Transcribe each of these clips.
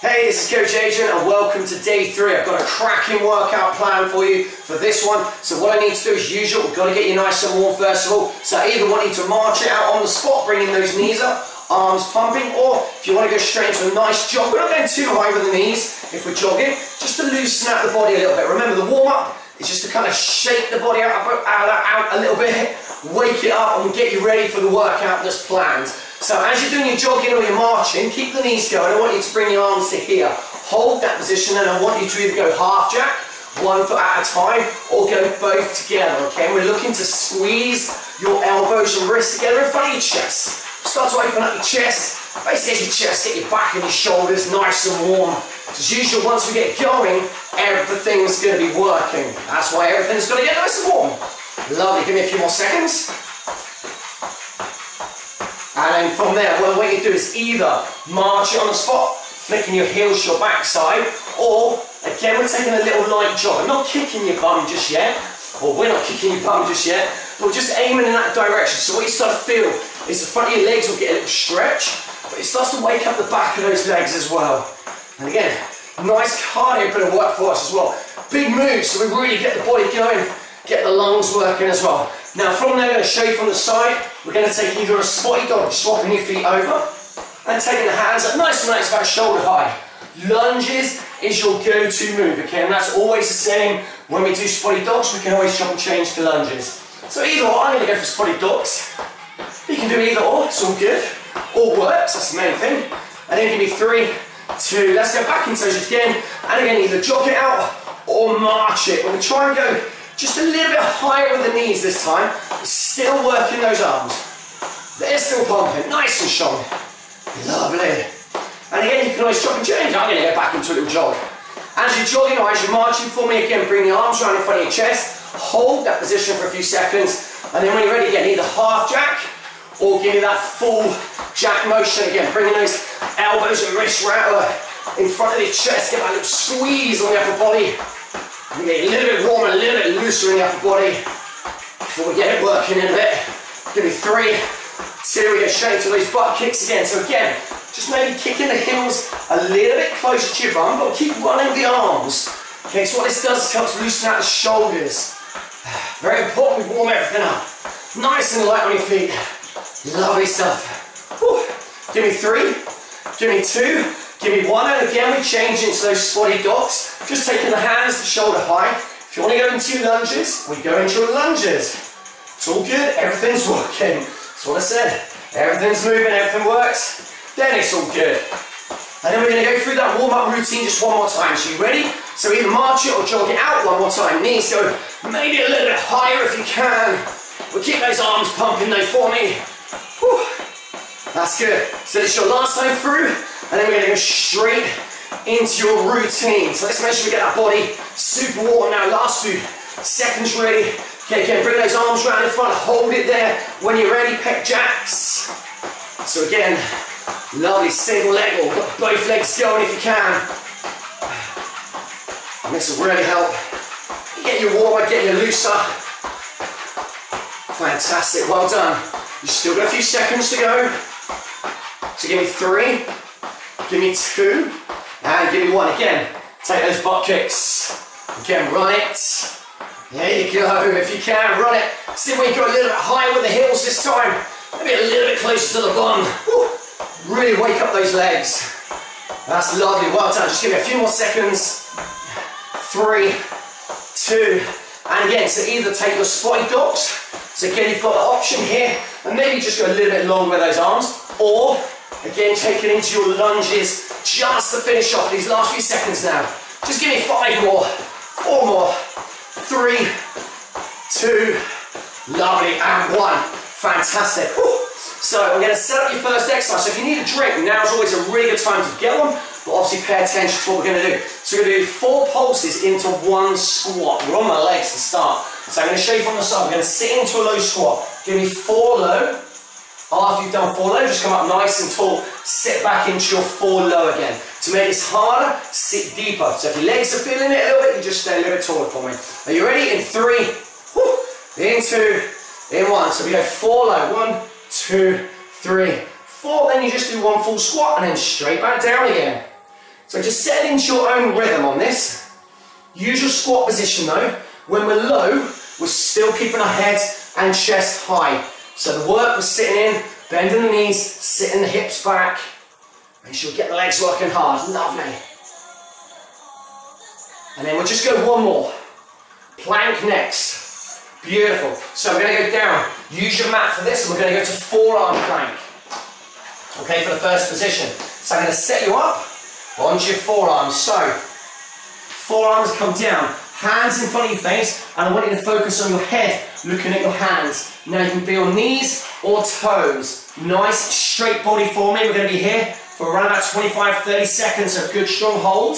Hey, this is Coach Adrian and welcome to day three. I've got a cracking workout plan for you for this one. So what I need to do is usual, we've got to get you nice and warm first of all. So I either want you to march it out on the spot, bringing those knees up, arms pumping, or if you want to go straight into a nice jog, we're not going too high with the knees if we're jogging, just to loosen out the body a little bit. Remember the warm up is just to kind of shake the body out, out, out a little bit, wake it up and get you ready for the workout that's planned. So as you're doing your jogging or your marching, keep the knees going. I want you to bring your arms to here. Hold that position and I want you to either go half jack, one foot at a time, or go both together, okay? we're looking to squeeze your elbows and wrists together in front of your chest. Start to open up your chest. Basically, your chest, get your back and your shoulders nice and warm. As usual, once we get going, everything's going to be working. That's why everything's going to get nice and warm. Lovely, give me a few more seconds. And then from there, well, what you do is either march on the spot, flicking your heels to your backside, or again, we're taking a little light jog. I'm not kicking your bum just yet, or we're not kicking your bum just yet, we're just aiming in that direction. So what you start to feel is the front of your legs will get a little stretch, but it starts to wake up the back of those legs as well. And again, nice cardio bit of work for us as well. Big moves, so we really get the body going, get the lungs working as well. Now from there, I'm going to show you from the side, we're going to take either a spotty dog, swapping your feet over, and taking the hands up nice and nice, about shoulder high. Lunges is your go-to move, okay? And that's always the same. When we do spotty dogs, we can always chop and change to lunges. So either or, I'm going to go for spotty dogs. You can do either or, it's all good. All works, that's the main thing. And then give me three, two, let's go back into those again. And again, either jog it out or march it. We're going to try and go just a little bit higher with the knees this time. Still working those arms. They're still pumping, nice and strong. Lovely. And again, you can always chop and change. I'm going to go back into a little jog. As you're jogging or as you're marching for me, again, bring the arms around in front of your chest. Hold that position for a few seconds. And then when you're ready, again, either half jack or give me that full jack motion. Again, bringing those elbows and wrists right in front of your chest. Get that little squeeze on the upper body. We get a little bit warmer, a little bit looser in the upper body before we get it working in a bit. Give me three, two, we go straight to those butt kicks again. So again, just maybe kicking the heels a little bit closer to your bum, but keep running the arms. Okay, so what this does is helps loosen out the shoulders. Very important, we warm everything up. Nice and light on your feet. Lovely stuff. Whew. Give me three, give me two, Give me one, and again we change into those spotty dogs. Just taking the hands to shoulder high. If you want to go into lunges, we go into lunges. It's all good, everything's working. That's what I said. Everything's moving, everything works. Then it's all good. And then we're going to go through that warm-up routine just one more time. So you ready? So either march it or jog it out one more time. Knees go maybe a little bit higher if you can. We'll keep those arms pumping though for me. Whew. That's good. So is your last time through. And then we're going to go straight into your routine. So let's make sure we get that body super warm now. Last few seconds ready. Okay, okay, bring those arms around in front, hold it there. When you're ready, pec jacks. So again, lovely single leg or both legs going if you can. And this will really help get you warmer, get you looser. Fantastic, well done. You've still got a few seconds to go. Give me three, Give me two. And give me one. Again, take those butt kicks. Again, run it. There you go. If you can, run it. See if we go a little bit higher with the heels this time. Maybe a little bit closer to the bum. Really wake up those legs. That's lovely. Well done. Just give me a few more seconds. Three, two, and again, so either take your spotty dogs. So again, you've got the option here, and maybe just go a little bit longer with those arms, or Again, take it into your lunges just to finish off these last few seconds now. Just give me five more, four more, three, two, lovely, and one. Fantastic. So I'm going to set up your first exercise. So if you need a drink, now is always a really good time to get one, but obviously pay attention to what we're going to do. So we're going to do four pulses into one squat. We're on my legs to start. So I'm going to show you from the side. We're going to sit into a low squat. Give me four low, after you've done four low, just come up nice and tall, sit back into your four low again. To make this harder, sit deeper. So if your legs are feeling it a little bit, you just stay a little bit taller for me. Are you ready? In three, in two, in one. So we go four low. One, two, three, four. Then you just do one full squat and then straight back down again. So just settle into your own rhythm on this. Use your squat position though. When we're low, we're still keeping our head and chest high. So the work we're sitting in, bending the knees, sitting the hips back. Make sure we get the legs working hard. Lovely. And then we'll just go one more. Plank next. Beautiful. So we're going to go down. Use your mat for this and we're going to go to forearm plank. Okay, for the first position. So I'm going to set you up onto your forearms. So, forearms come down, hands in front of your face, and I want you to focus on your head, looking at your hands. Now you can be on knees or toes. Nice straight body for me. We're going to be here for around about 25-30 seconds, so good strong hold.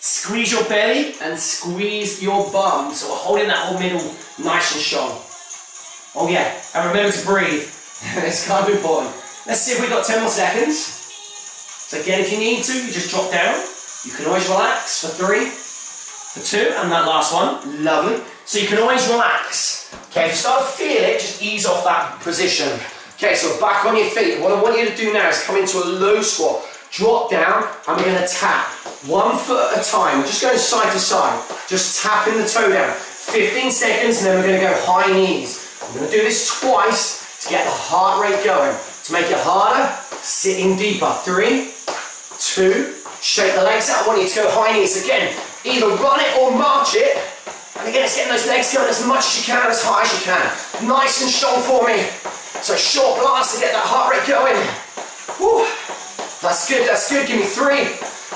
Squeeze your belly and squeeze your bum. So we're holding that whole middle nice and strong. Oh yeah, and remember to breathe. it's kind of important. Let's see if we've got 10 more seconds. So again, if you need to, you just drop down. You can always relax for three, for two, and that last one. Lovely. So you can always relax. Okay, if you start to feel it, just ease off that position. Okay, so back on your feet. What I want you to do now is come into a low squat. Drop down, and we're going to tap. One foot at a time. We're just going side to side. Just tapping the toe down. 15 seconds, and then we're going to go high knees. I'm going to do this twice to get the heart rate going. To make it harder, sitting deeper. Three, two, shake the legs out. I want you to go high knees again. Either run it or march it. And again, it's getting those legs going as much as you can, as high as you can. Nice and strong for me. So short blast to get that heart rate going. Woo. That's good, that's good. Give me three,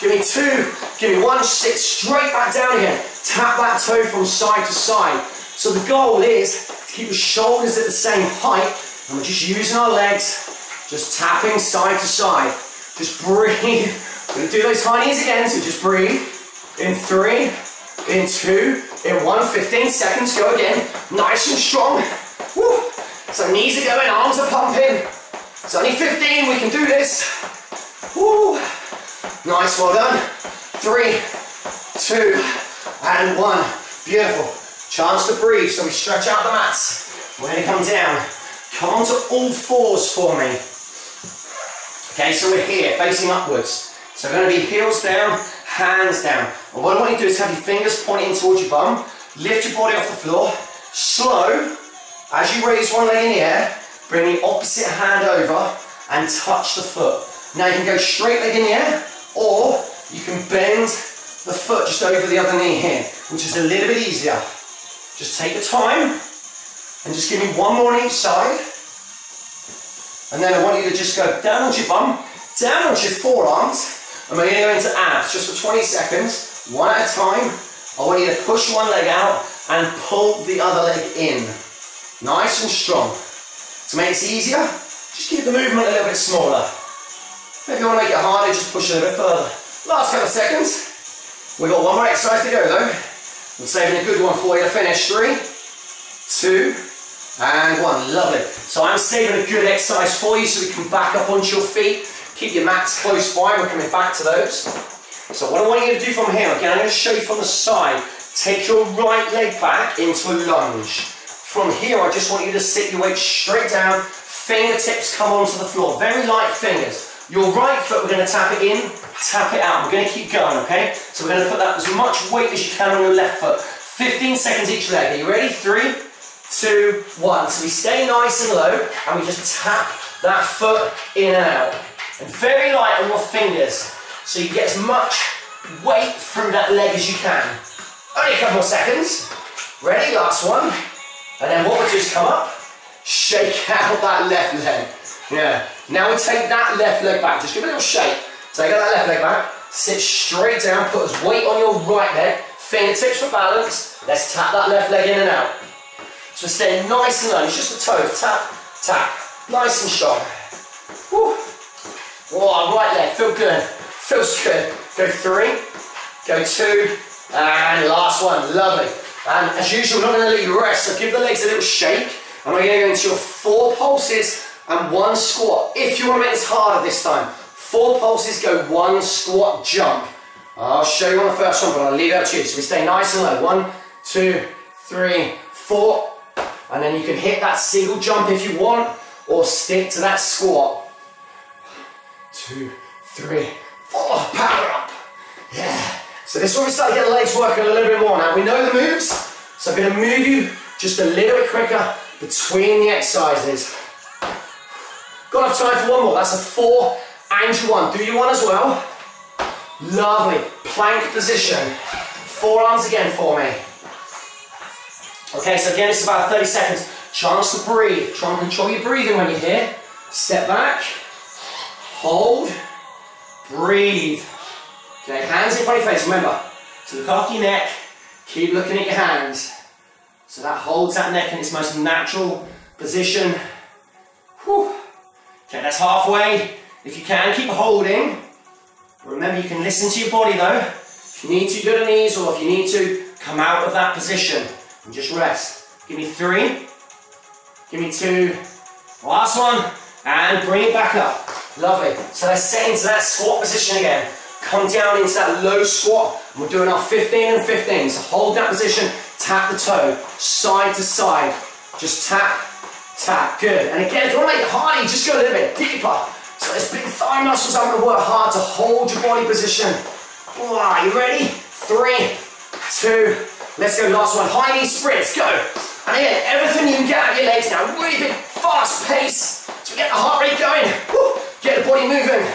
give me two, give me one. Sit straight back down again. Tap that toe from side to side. So the goal is to keep the shoulders at the same height and we're just using our legs just tapping side to side. Just breathe. We're to do those high knees again, so just breathe. In three, in two, in one, 15 seconds, go again. Nice and strong. Woo. So knees are going, arms are pumping. It's only 15, we can do this. Woo. Nice, well done. Three, two, and one. Beautiful. Chance to breathe, so we stretch out the mats. We're to come down. Come onto all fours for me. Okay, so we're here, facing upwards. So we're going to be heels down, hands down. And what I want you to do is have your fingers pointing towards your bum, lift your body off the floor, slow, as you raise one leg in the air, bring the opposite hand over and touch the foot. Now you can go straight leg in the air, or you can bend the foot just over the other knee here, which is a little bit easier. Just take the time, and just give me one more on each side. And then I want you to just go down onto your bum, down onto your forearms, we're going to go into abs just for 20 seconds, one at a time. I want you to push one leg out and pull the other leg in. Nice and strong. To make this easier, just keep the movement a little bit smaller. If you want to make it harder, just push it a bit further. Last couple of seconds. We've got one more exercise to go though. I'm saving a good one for you to finish. Three, two, and one. Lovely. So I'm saving a good exercise for you so we can back up onto your feet. Keep your mats close by. We're coming back to those. So what I want you to do from here, again, I'm going to show you from the side. Take your right leg back into a lunge. From here, I just want you to sit your weight straight down. Fingertips come onto the floor. Very light fingers. Your right foot, we're going to tap it in, tap it out. We're going to keep going, okay? So we're going to put that as much weight as you can on your left foot. 15 seconds each leg. Are you ready? Three, two, one. So we stay nice and low and we just tap that foot in and out. And very light on your fingers so you get as much weight through that leg as you can. Only a couple more seconds. Ready? Last one. And then what we'll do is come up, shake out that left leg. Yeah. Now we take that left leg back. Just give it a little shake. Take out that left leg back. Sit straight down. Put as weight on your right leg. Fingertips for balance. Let's tap that left leg in and out. So stay nice and low. It's just the toes. Tap, tap. Nice and strong. Oh, right leg. Feel good. Feels good. Go three. Go two. And last one. Lovely. And as usual, not to let you rest. So give the legs a little shake. And we're going to go into your four pulses and one squat. If you want to make this harder this time, four pulses, go one squat, jump. I'll show you on the first one, but I'll leave it up to you. So we stay nice and low. One, two, three, four. And then you can hit that single jump if you want, or stick to that squat. Two, three, four. Power up. Yeah. So this is where we start to get the legs working a little bit more. Now we know the moves, so I'm going to move you just a little bit quicker between the exercises. Got enough time for one more. That's a four and one. Do you one as well? Lovely. Plank position. Forearms again for me. Okay, so again, it's about 30 seconds. Chance to breathe. Try and control your breathing when you're here. Step back. Hold. Breathe. Okay, hands in front of your face. Remember, to look after your neck. Keep looking at your hands. So that holds that neck in its most natural position. Whew. Okay, that's halfway. If you can, keep holding. Remember, you can listen to your body though. If you need to, go to knees, or if you need to, come out of that position and just rest. Give me three. Give me two. Last one. And bring it back up. Lovely. So let's set into that squat position again. Come down into that low squat. We're doing our 15 and 15. So hold that position, tap the toe, side to side. Just tap, tap. Good. And again, if you want to make it harder, just go a little bit deeper. So those big thigh muscles are going to work hard to hold your body position. Wow, you ready? Three, two, let's go. Last one. High knee sprints, go. And again, everything you can get out of your legs now. Really big, fast pace. So we get the heart rate going. Woo, get the body moving.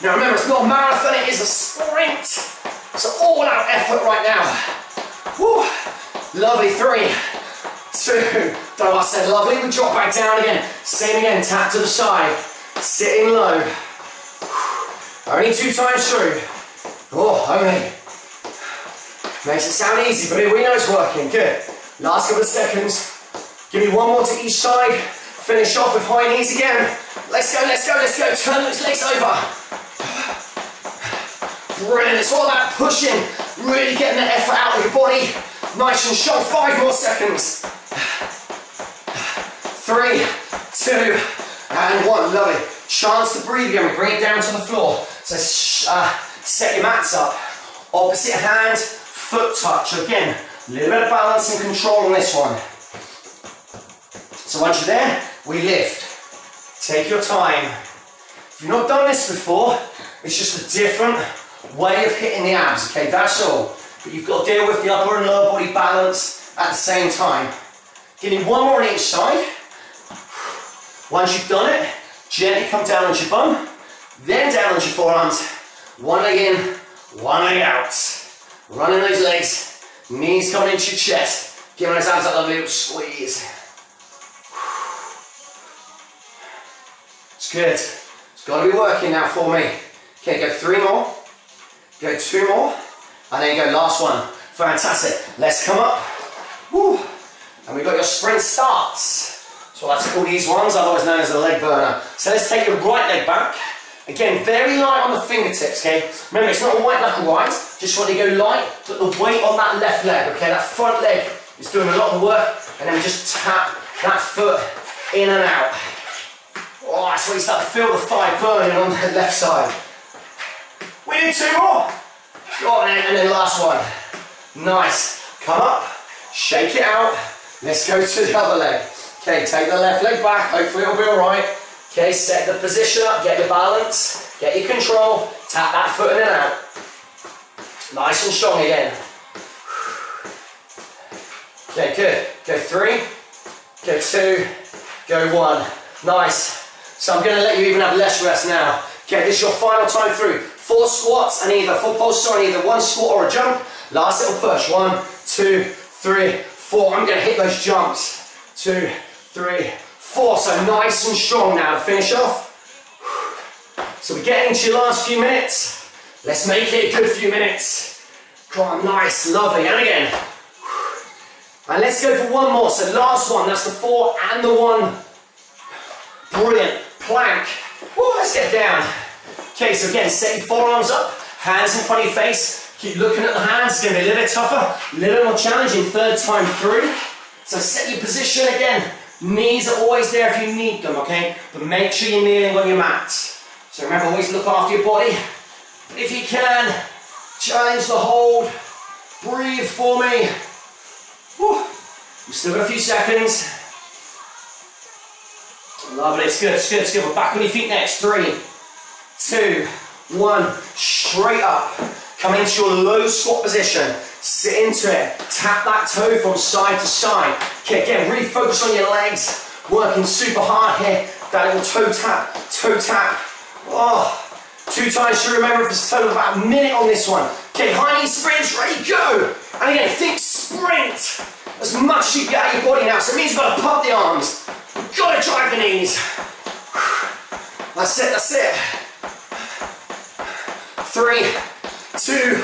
Now remember, it's not a marathon, it is a sprint. So all out effort right now. Woo, lovely. Three, two, though I said lovely, we drop back down again. Same again, tap to the side. Sitting low. Only two times through. Oh, only. Makes it sound easy, but we know it's working. Good. Last couple of seconds. Give me one more to each side. Finish off with high knees again. Let's go, let's go, let's go. Turn those legs over. Brilliant. It's all about pushing, really getting the effort out of your body. Nice and strong. Five more seconds. Three, two, and one. Lovely. Chance to breathe again. Bring it down to the floor. So uh, set your mats up. Opposite hand, foot touch. Again, a little bit of balance and control on this one. So once you're there, we lift. Take your time. If you've not done this before, it's just a different way of hitting the abs, okay, that's all. But you've got to deal with the upper and lower body balance at the same time. Me one more on each side. Once you've done it, gently come down onto your bum, then down onto your forearms. One leg in, one leg out. Running those legs, knees coming into your chest. Giving those abs a little squeeze. It's good. It's got to be working now for me. Okay, go three more. Go two more, and then go last one. Fantastic. Let's come up. Woo. And we've got your sprint starts. So that's called these ones, otherwise known as the leg burner. So let's take your right leg back. Again, very light on the fingertips, okay? Remember, it's not a white knuckle rise. Just want to go light, put the weight on that left leg, okay? That front leg is doing a lot of work, and then we just tap that foot in and out. Oh, that's you start to feel the thigh burning on the left side. We do two more. Go on, and then last one. Nice. Come up, shake it out. Let's go to the other leg. Okay, take the left leg back. Hopefully it'll be all right. Okay, set the position up, get your balance, get your control, tap that foot in and out. Nice and strong again. Okay, good. Go three, go two, go one. Nice. So I'm gonna let you even have less rest now. Okay, this is your final time through. Four squats and either full posture on either one squat or a jump. Last little push. One, two, three, four. I'm gonna hit those jumps. Two, three, four. So nice and strong now to finish off. So we're getting to your last few minutes. Let's make it a good few minutes. Come on, nice, lovely. And again. And let's go for one more. So last one, that's the four and the one. Brilliant. Plank. Woo, let's get down. Okay, so again, set your forearms up, hands in front of your face. Keep looking at the hands, it's gonna be a little bit tougher, a little more challenging third time through. So set your position again. Knees are always there if you need them, okay? But make sure you're kneeling on your mat. So remember, always look after your body. If you can, challenge the hold. Breathe for me. Whew. We've still got a few seconds. Lovely, it's good, it's good, it's good. We're back on your feet next. Three, two, one, straight up. Come into your low squat position. Sit into it. Tap that toe from side to side. Okay, again, really focus on your legs. Working super hard here. That little toe tap, toe tap. Oh, two times to remember for a total of about a minute on this one. Okay, high knee sprints, ready, go. And again, think sprint as much as you get out of your body now. So it means you've got to pump the arms. You've got to drive the knees. That's it, that's it. Three, two,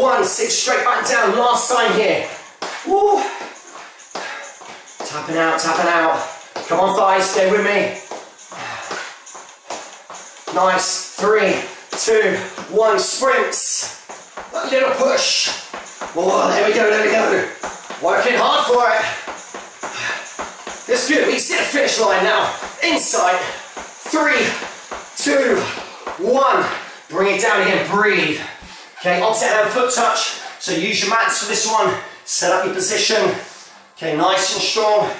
one. Sit straight back down. Last time here. Woo. Tapping out, tapping out. Come on, thighs, stay with me. Nice. Three, two, one. Sprints. A little push. Whoa, there we go, there we go. Working hard for it. It's good. We see the finish line now. Inside. Three, two, one. Bring it down again. Breathe. Okay, opposite hand foot touch. So use your mats for this one. Set up your position. Okay, nice and strong.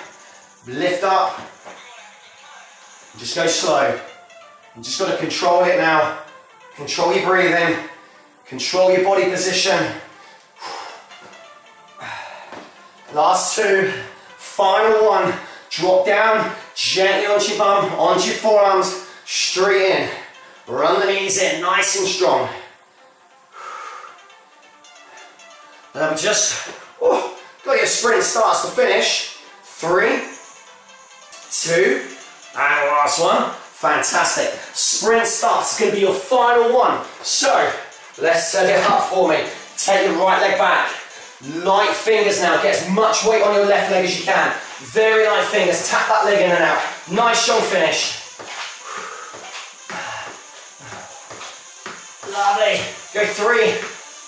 Lift up. Just go slow. You just got to control it now. Control your breathing. Control your body position. Last two. Final one. Drop down gently onto your bum, onto your forearms, straight in. Run the knees in, nice and strong. And Then just oh, got your sprint starts to finish. Three, two, and last one. Fantastic. Sprint starts, to be your final one. So, let's set it up for me. Take your right leg back. Light fingers now. Get as much weight on your left leg as you can. Very light fingers. Tap that leg in and out. Nice strong finish. Lovely. Go three,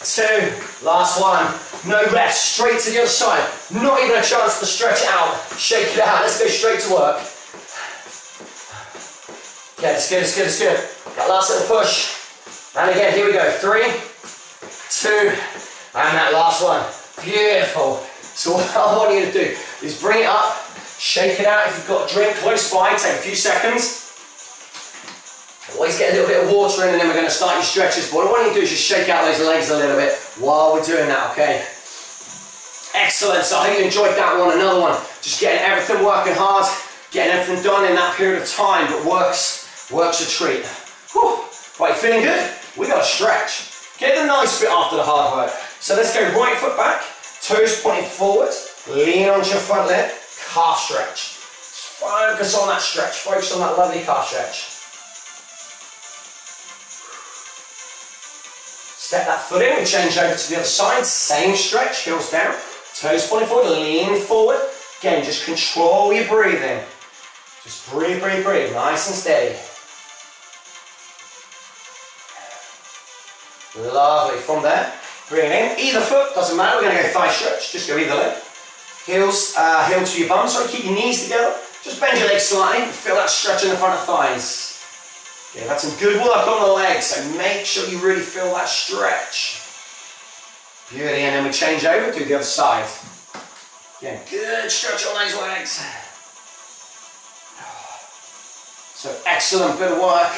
two, last one. No rest. Straight to the other side. Not even a chance to stretch it out. Shake it out. Let's go straight to work. Okay, it's good, it's good, it's good. That last little push. And again, here we go. Three, two, and that last one. Beautiful. So what I want you to do is bring it up, shake it out. If you've got a drink close by, take a few seconds. Always get a little bit of water in and then we're going to start your stretches. But what I want you to do is just shake out those legs a little bit while we're doing that, okay? Excellent. So I hope you enjoyed that one. Another one. Just getting everything working hard, getting everything done in that period of time, but works Works a treat. Whew. Right, feeling good? We got to stretch. Get the nice bit after the hard work. So let's go right foot back, toes pointing forward, lean onto your front leg, calf stretch. Focus on that stretch, focus on that lovely calf stretch. Step that foot in and change over to the other side, same stretch, heels down, toes pointing forward, lean forward. Again, just control your breathing. Just breathe, breathe, breathe, nice and steady. Lovely. From there, bring it in. Either foot, doesn't matter. We're going to go thigh stretch. Just go either leg. Heels, uh, heel to your bum. So keep your knees together. Just bend your legs slightly. Feel that stretch in the front of thighs. Okay, you've some good work on the legs, so make sure you really feel that stretch. Beauty, and then we change over to the other side. Yeah, good stretch on those legs. So excellent bit of work.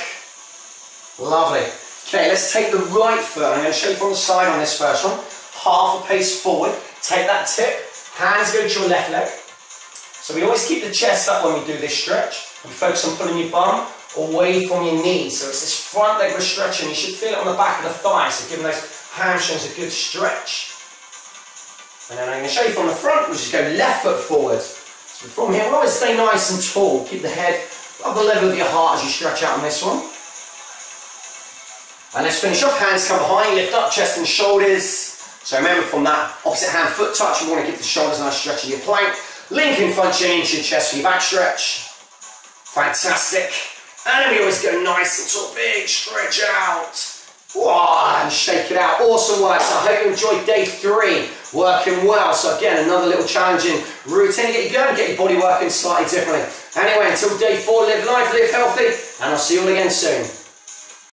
Lovely. Okay, let's take the right foot. I'm going to show you from the side on this first one. Half a pace forward. Take that tip. Hands go to your left leg. So we always keep the chest up when we do this stretch. We focus on pulling your bum away from your knees. So it's this front leg we're stretching. You should feel it on the back of the thigh. So giving those hamstrings a good stretch. And then I'm going to show you from the front, which is go left foot forward. So from here, we'll always stay nice and tall. Keep the head above the level of your heart as you stretch out on this one. And let's finish off, hands come behind, lift up, chest and shoulders. So remember from that opposite hand foot touch, you want to give the shoulders a nice stretch in your plank. Link in front chin into your chest for your back stretch. Fantastic. And then we always go nice tall, big stretch out. Wow, and shake it out. Awesome work. So I hope you enjoyed day three. Working well. So again, another little challenging routine. Get you going, get your body working slightly differently. Anyway, until day four, live life, live healthy, and I'll see you all again soon.